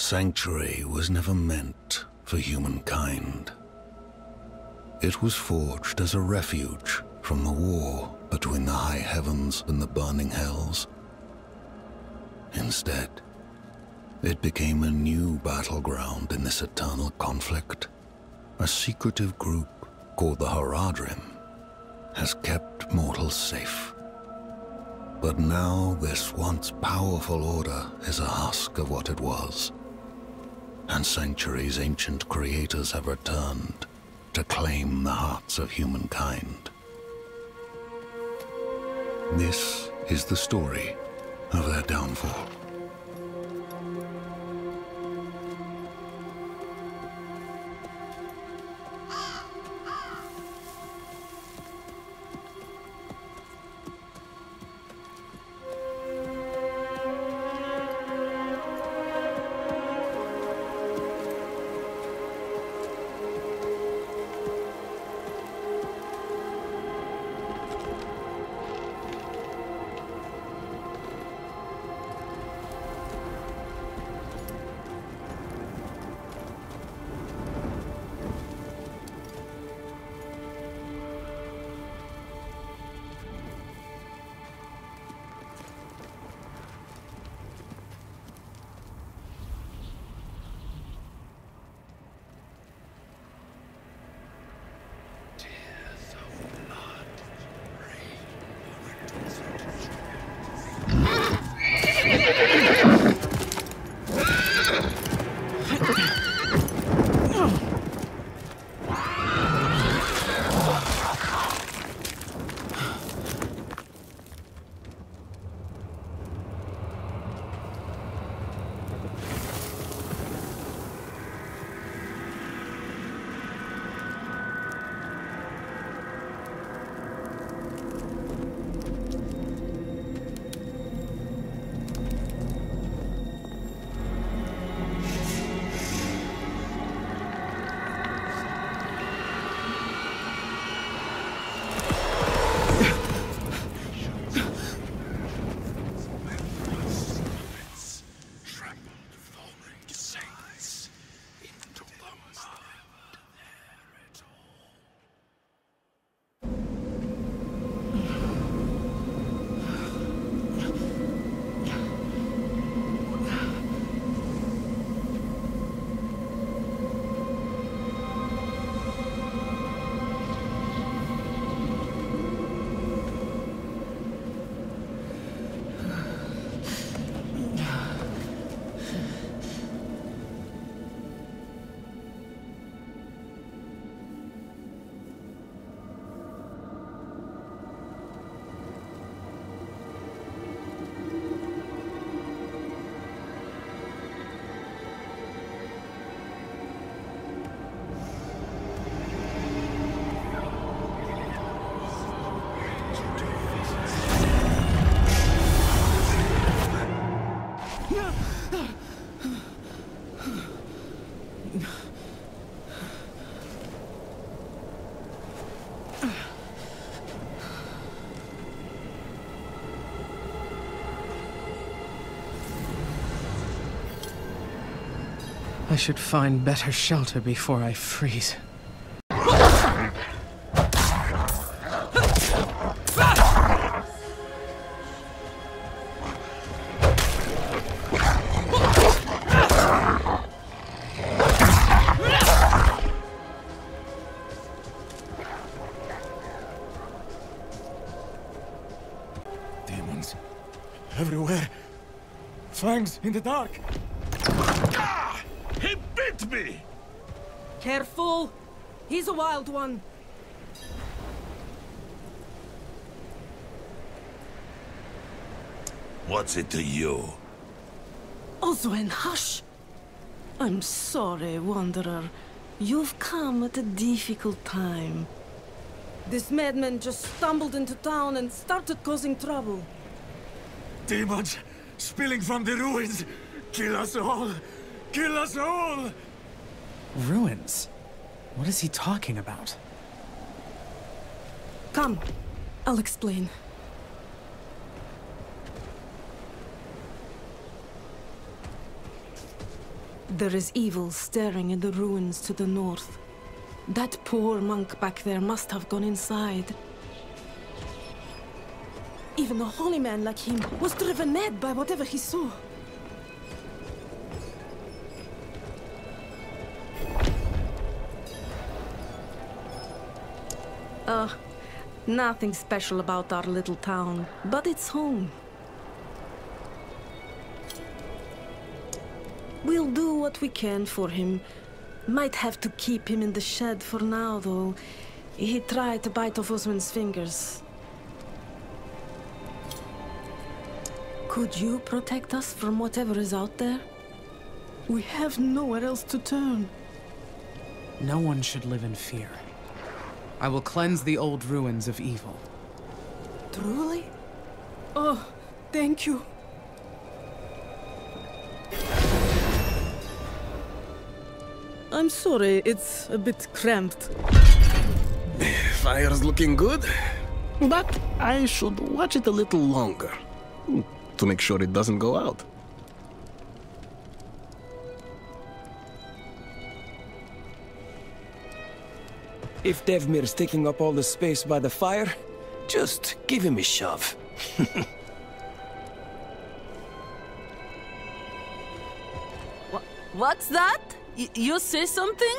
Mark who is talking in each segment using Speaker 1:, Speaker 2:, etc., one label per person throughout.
Speaker 1: Sanctuary was never meant for humankind. It was forged as a refuge from the war between the high heavens and the burning hells. Instead, it became a new battleground in this eternal conflict. A secretive group called the Horadrim has kept mortals safe. But now this once powerful order is a husk of what it was. And Sanctuary's ancient creators have returned to claim the hearts of humankind. This is the story of their downfall.
Speaker 2: Should find better shelter before I freeze.
Speaker 3: Demons. Everywhere. Fangs in the dark.
Speaker 4: He bit me!
Speaker 5: Careful! He's a wild one.
Speaker 4: What's it to you?
Speaker 5: Oswen, hush! I'm sorry, Wanderer. You've come at a difficult time. This madman just stumbled into town and started causing trouble.
Speaker 3: Demons spilling from the ruins. Kill us all. Kill us all.
Speaker 2: Ruins? What is he talking about?
Speaker 5: Come, I'll explain. There is evil staring in the ruins to the north. That poor monk back there must have gone inside. Even a holy man like him was driven mad by whatever he saw. Uh, nothing special about our little town, but it's home. We'll do what we can for him. Might have to keep him in the shed for now, though. He tried to bite off Osman's fingers. Could you protect us from whatever is out there? We have nowhere else to turn.
Speaker 2: No one should live in fear. I will cleanse the old ruins of evil.
Speaker 5: Truly? Oh, thank you. I'm sorry, it's a bit cramped.
Speaker 6: Fire's looking good, but I should watch it a little longer to make sure it doesn't go out.
Speaker 7: If Devmir's taking up all the space by the fire, just give him a shove.
Speaker 5: What's that? Y you say something?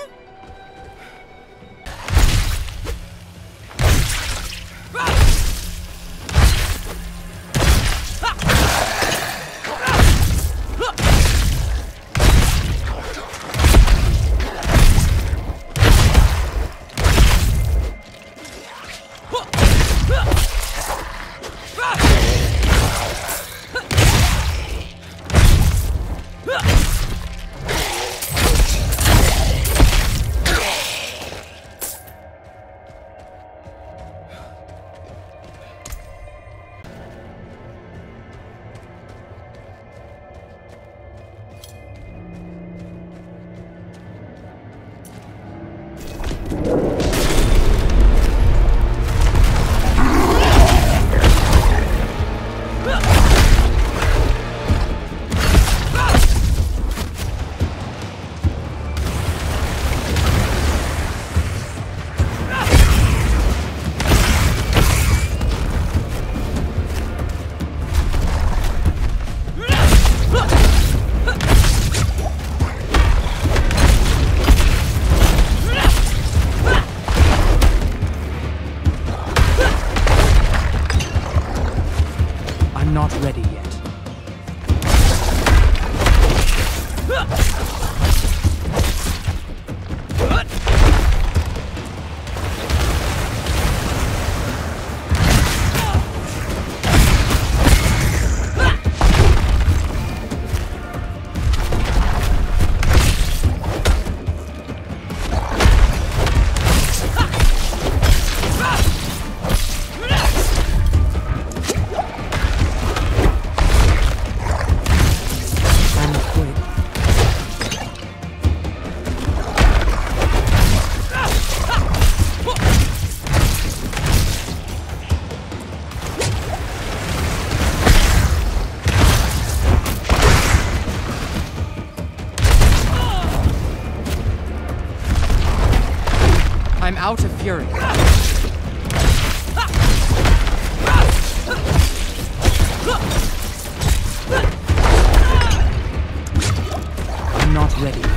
Speaker 2: Ready.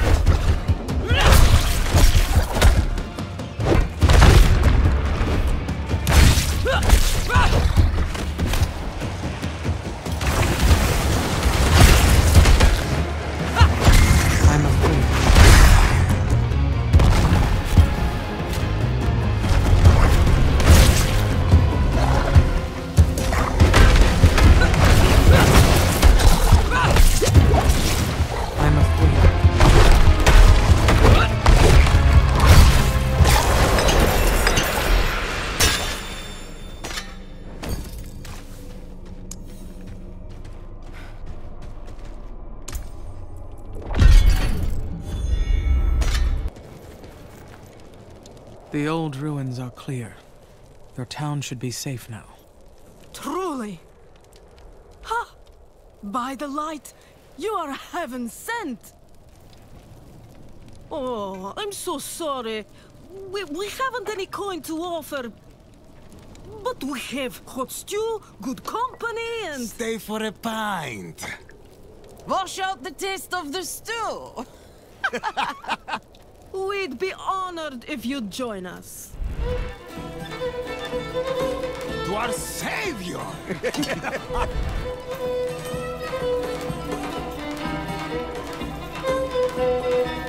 Speaker 2: Old ruins are clear. Your town should be safe now.
Speaker 5: Truly. Ha! By the light, you are heaven sent. Oh, I'm so sorry. We, we haven't any coin to offer. But we have hot stew, good company, and...
Speaker 3: Stay for a pint.
Speaker 8: Wash out the taste of the stew.
Speaker 5: We'd be honored if you'd join us.
Speaker 3: To our savior!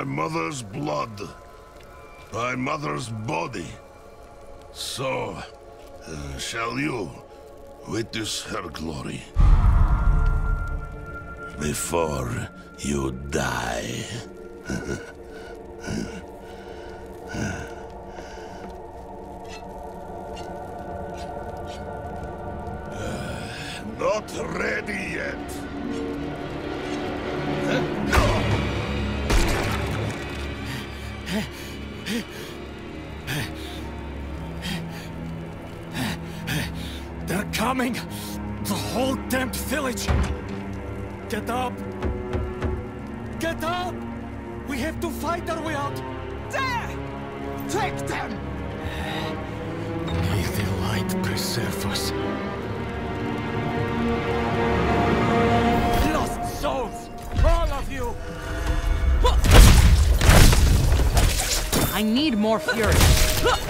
Speaker 9: By mother's blood. my mother's body. So, uh, shall you witness her glory. Before you die.
Speaker 3: Take them! May the light preserve us. Lost souls! All of you!
Speaker 2: I need more fury.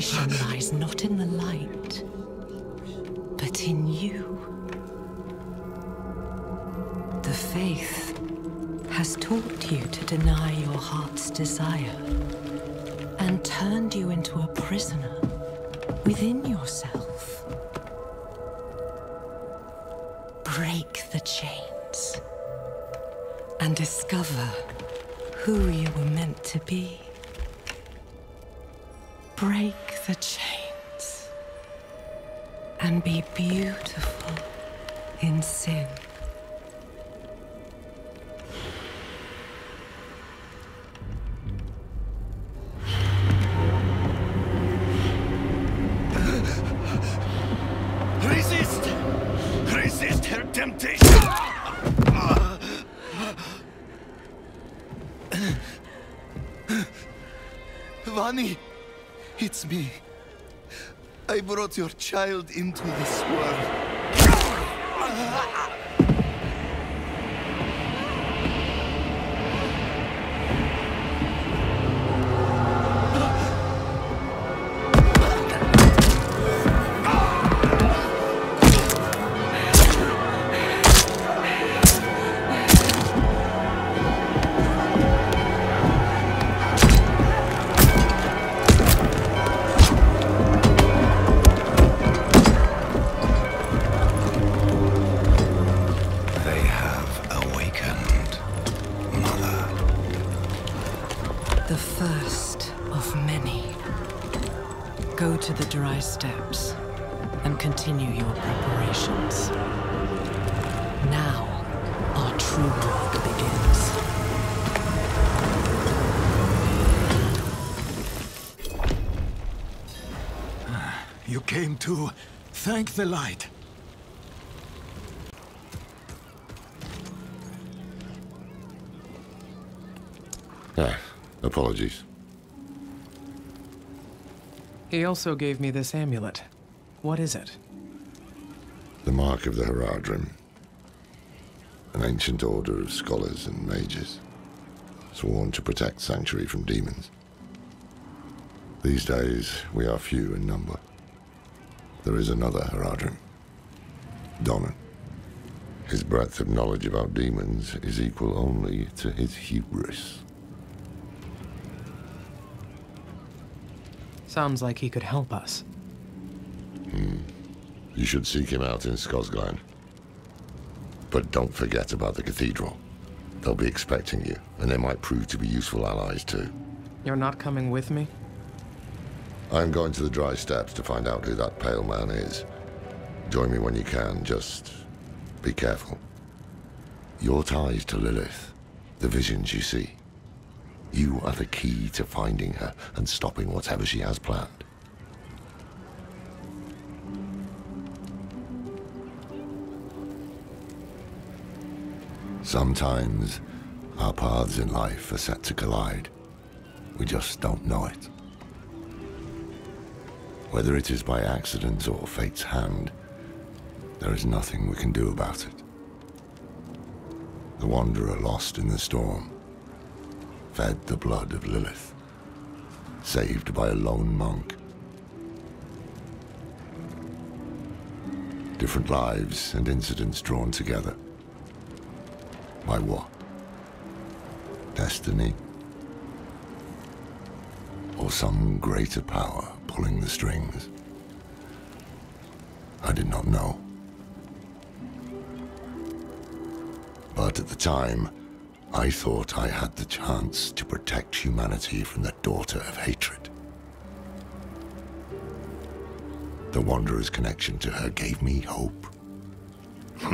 Speaker 10: Salvation lies not in the light, but in you. The faith has taught you to deny your heart's desire and turned you into a prisoner within yourself. Break the chains and discover who you were meant to be. Break the chains and be beautiful in sin.
Speaker 4: Brought your child into this world.
Speaker 10: To
Speaker 3: thank the light.
Speaker 4: Ah, apologies.
Speaker 2: He also gave me this amulet. What is it?
Speaker 4: The mark of the Horadrim. An ancient order of scholars and mages, sworn to protect Sanctuary from demons. These days, we are few in number. There is another Horadrim, Donan. His breadth of knowledge about demons is equal only to his hubris.
Speaker 2: Sounds like he could help us. Hmm.
Speaker 4: You should seek him out in Scosglen. But don't forget about the cathedral. They'll be expecting you, and they might prove to be useful allies too.
Speaker 2: You're not coming with me?
Speaker 4: I'm going to the Dry Steppes to find out who that pale man is. Join me when you can, just be careful. Your ties to Lilith, the visions you see. You are the key to finding her and stopping whatever she has planned. Sometimes our paths in life are set to collide. We just don't know it. Whether it is by accident or fate's hand, there is nothing we can do about it. The wanderer lost in the storm, fed the blood of Lilith, saved by a lone monk. Different lives and incidents drawn together. By what? Destiny? or some greater power pulling the strings. I did not know. But at the time, I thought I had the chance to protect humanity from the daughter of hatred. The Wanderer's connection to her gave me hope.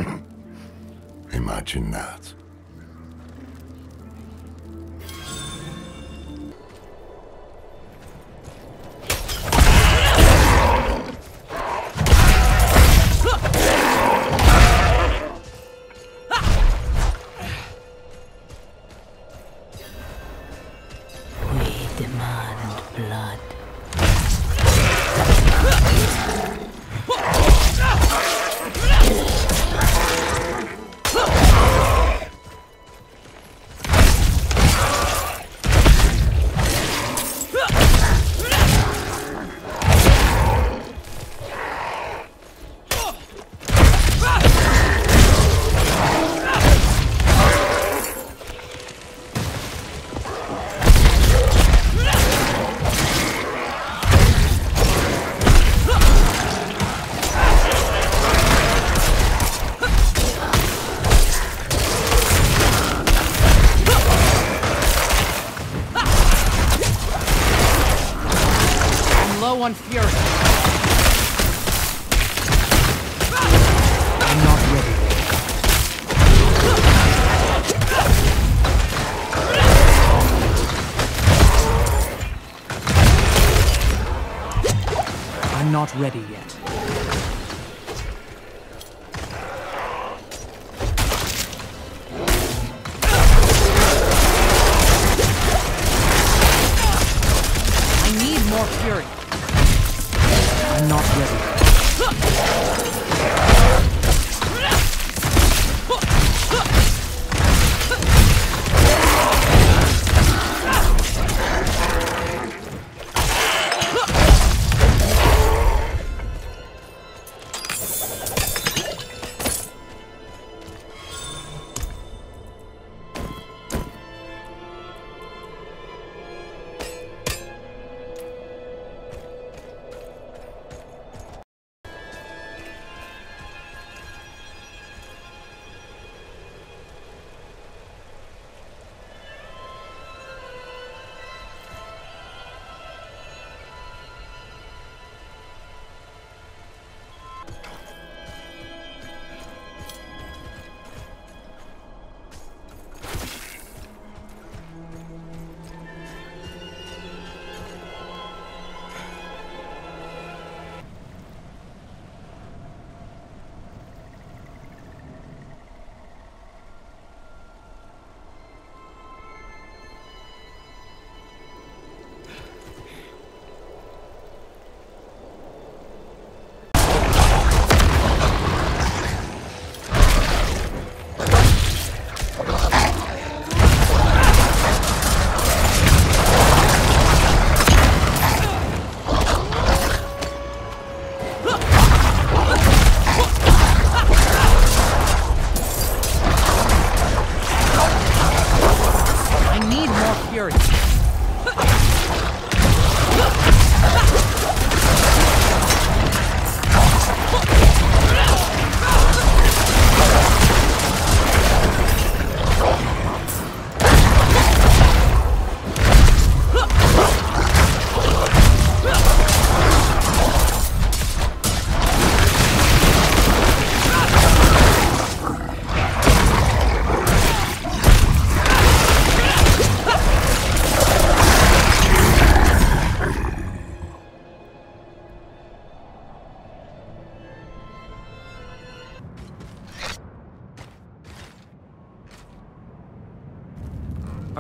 Speaker 4: Imagine that.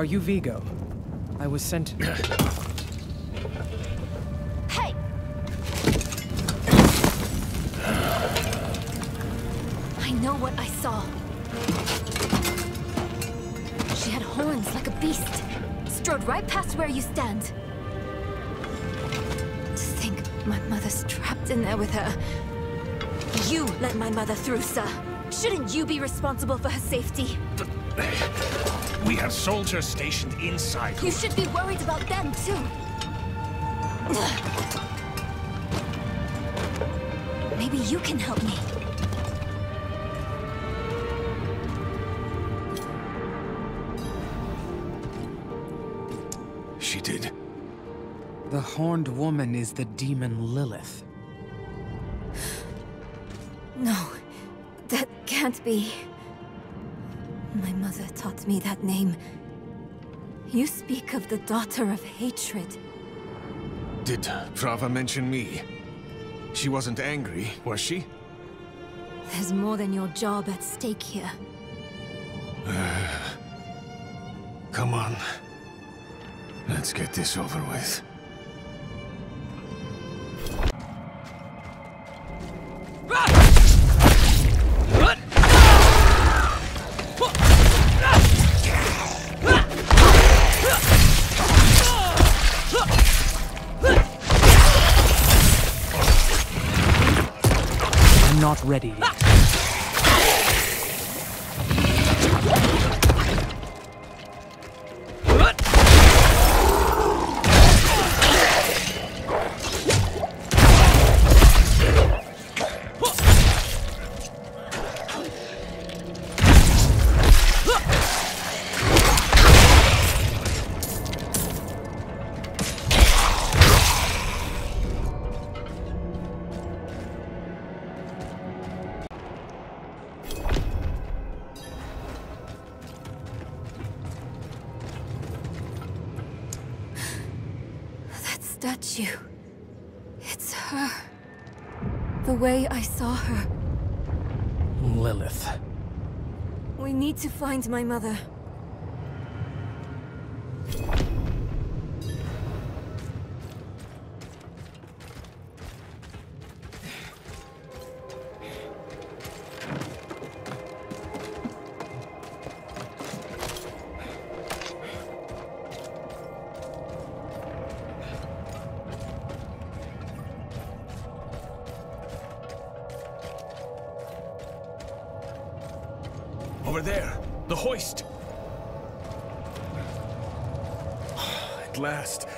Speaker 2: Are you Vigo? I was sent.
Speaker 11: Hey! I know what I saw. She had horns like a beast. Strode right past where you stand. To think my mother's trapped in there with her. You let my mother through, sir. Shouldn't you be responsible for her safety?
Speaker 12: We have soldiers stationed inside.
Speaker 11: You should be worried about them, too. Maybe you can help me.
Speaker 3: She did.
Speaker 2: The horned woman is the demon Lilith.
Speaker 11: No, that can't be. Me that name. You speak of the daughter of hatred.
Speaker 3: Did Prava mention me? She wasn't angry, was she?
Speaker 11: There's more than your job at stake here.
Speaker 3: Come on. Let's get this over with.
Speaker 11: Find my mother.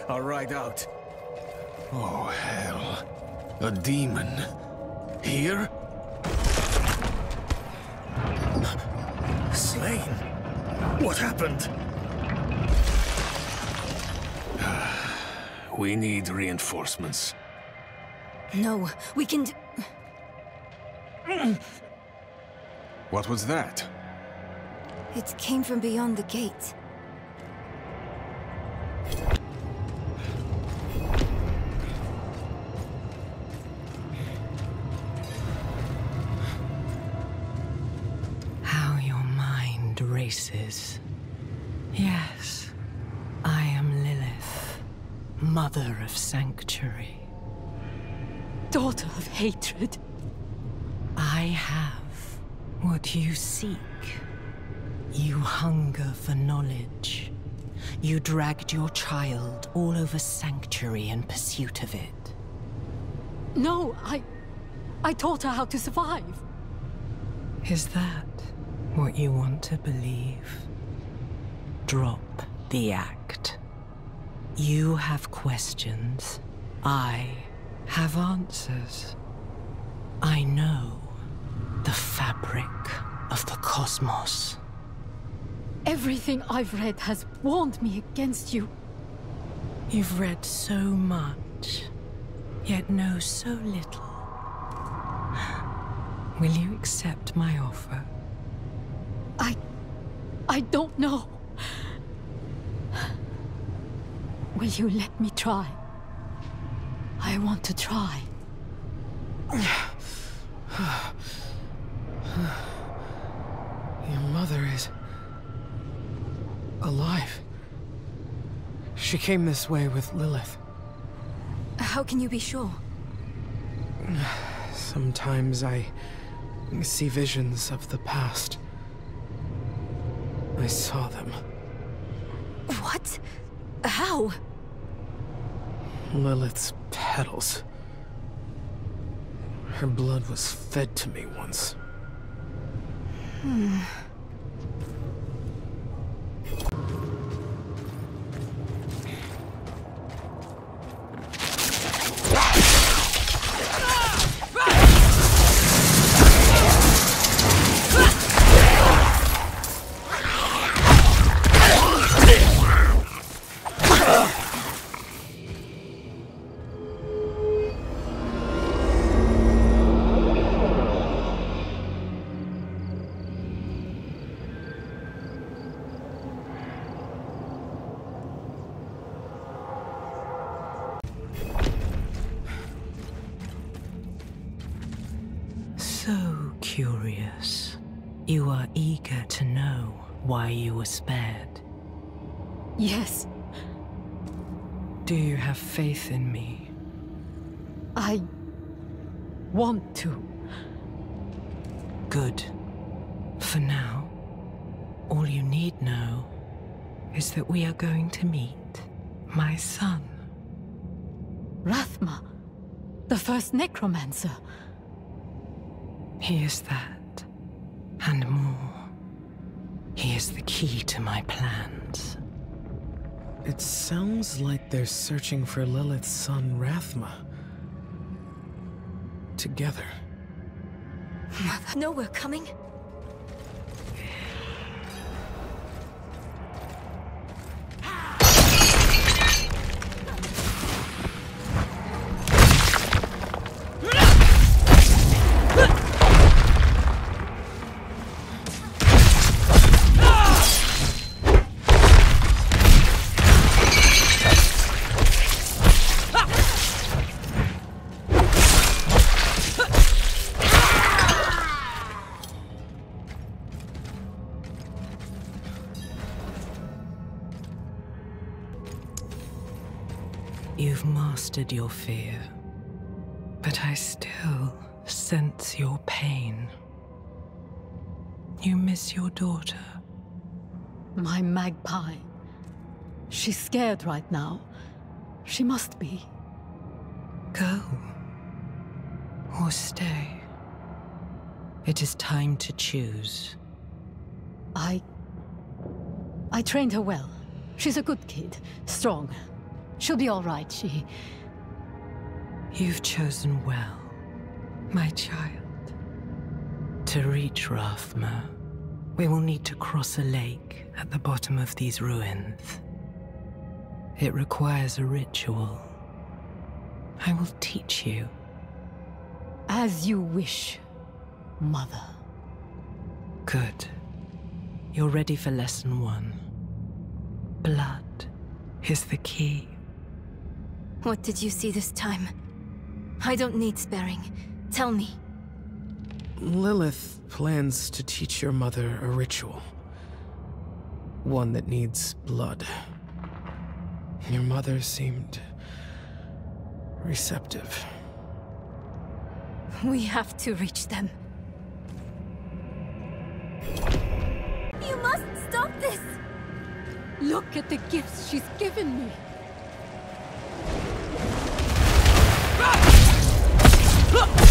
Speaker 3: I'll ride out. Oh, hell. A demon. Here? Slain? What happened? We need reinforcements.
Speaker 11: No, we can. D-
Speaker 3: What was that?
Speaker 11: it came from beyond the gate.
Speaker 10: Mind races. Yes, I am Lilith, mother of sanctuary.
Speaker 5: Daughter of hatred.
Speaker 10: I have what you seek. You hunger for knowledge. You dragged your child all over sanctuary in pursuit of it.
Speaker 5: No, I. I taught her how to survive.
Speaker 10: Is that what you want to believe? Drop the act. You have questions. I have answers. I know the fabric of the cosmos.
Speaker 5: Everything I've read has warned me against you.
Speaker 10: You've read so much, yet know so little. Will you accept my offer?
Speaker 5: I. I don't know. Will you let me try? I want to try.
Speaker 2: Your mother is. alive. She came this way with Lilith.
Speaker 11: How can you be sure?
Speaker 2: Sometimes I see visions of the past. I saw them.
Speaker 11: What? How?
Speaker 2: Lilith's petals. Her blood was fed to me once. Hmm.
Speaker 10: Curious. You are eager to know why you were spared.
Speaker 12: Yes,
Speaker 10: Do you have faith in me?
Speaker 12: I want to.
Speaker 10: Good. For now, all you need know is that we are going to meet my son.
Speaker 12: Rathma, the first necromancer.
Speaker 10: He is that, and more. He is the key to my plans.
Speaker 2: It sounds like they're searching for Lilith's son, Rathma. Together.
Speaker 11: Mother, No, we're coming.
Speaker 10: You've mastered your fear, but I still sense your pain. You miss your daughter.
Speaker 12: My magpie. She's scared right now. She must be.
Speaker 10: Go. Or stay. It is time to choose.
Speaker 12: I. I trained her well. She's a good kid, strong. She'll be all right. She.
Speaker 10: You've chosen well, my child. To reach Rathma, we will need to cross a lake at the bottom of these ruins. It requires a ritual. I will teach you.
Speaker 12: As you wish, Mother.
Speaker 10: Good. You're ready for lesson one. Blood is the key.
Speaker 11: What did you see this time? I don't need sparing. Tell me.
Speaker 2: Lilith plans to teach your mother a ritual. One that needs blood. Your mother seemed receptive.
Speaker 11: We have to reach them. You must stop this!
Speaker 12: Look at the gifts she's given me.
Speaker 11: Mother,